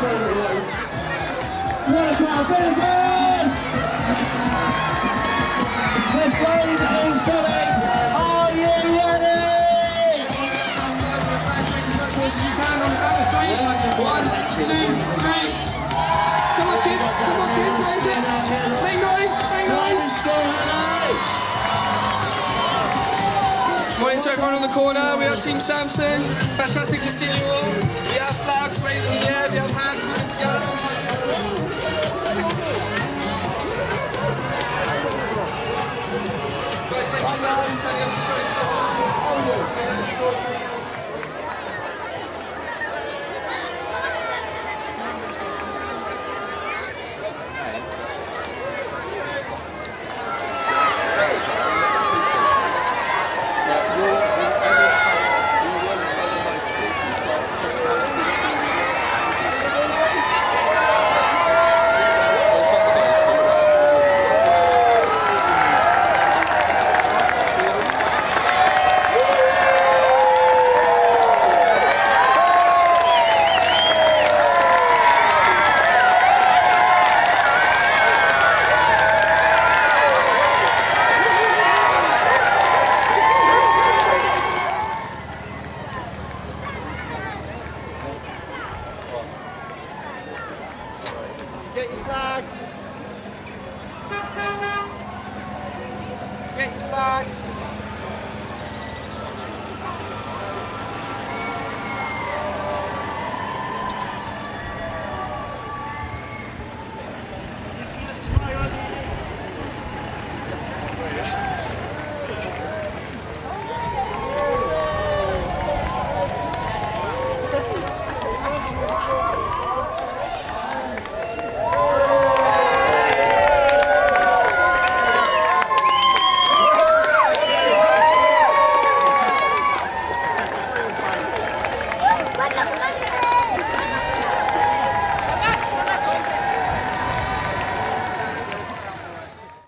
Across, Anything! The flame is coming! Are you ready? One, two, three. Come on, kids. Come on, kids. Raise it. Make noise. Make noise. To everyone on the corner. We are Team Samsung. Fantastic to see you all. We have flags waving in the air. We have hands moving together. Get your flags.